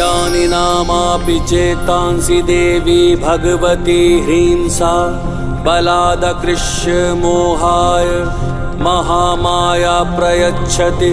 जानिनामापि चेतांसि देवी भगवती ह्रींसा बलादकृष्यमोहाय महामाया प्रयच्छति।